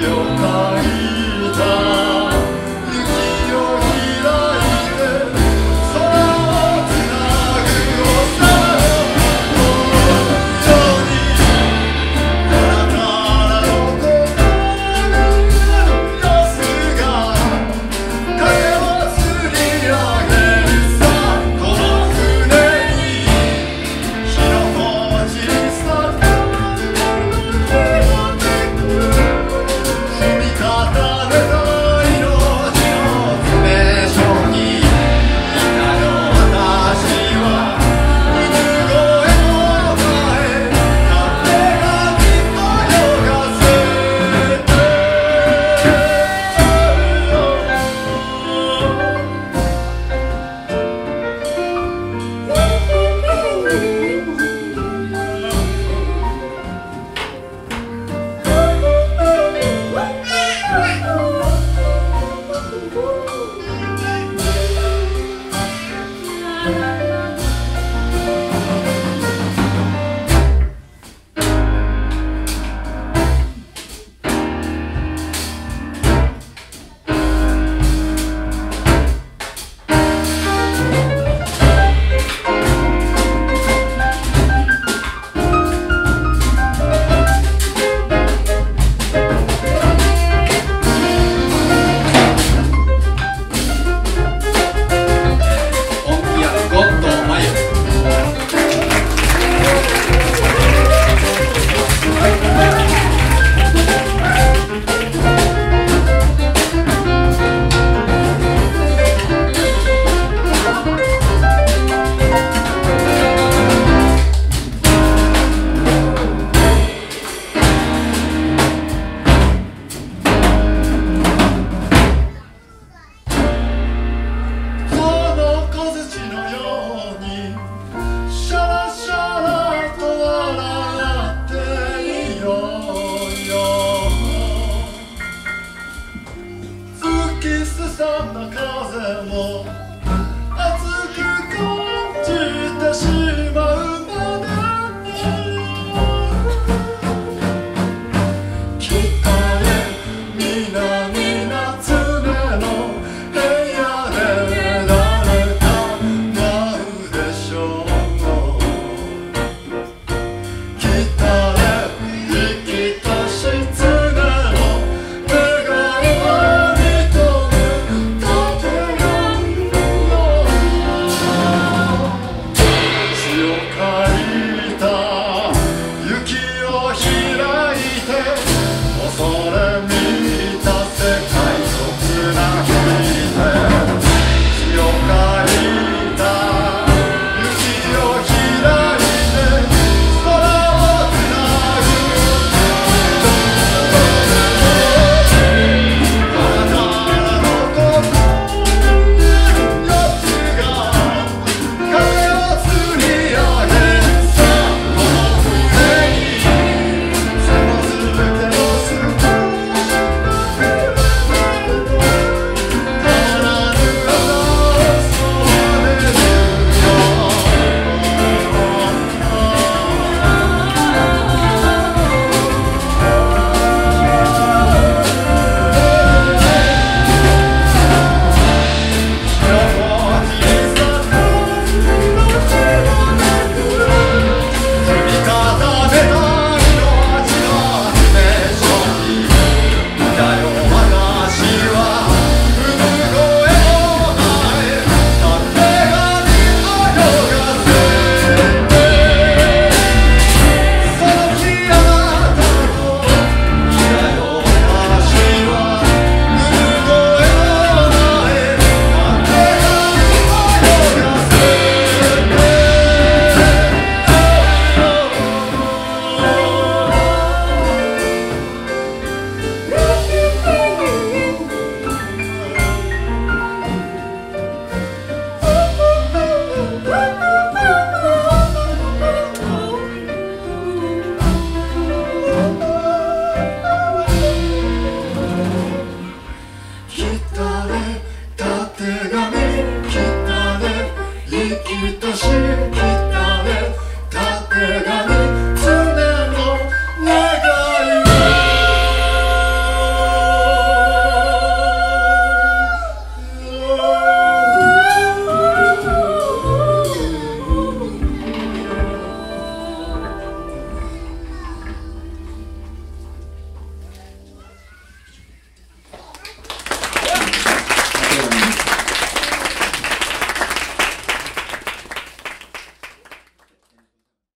留他一。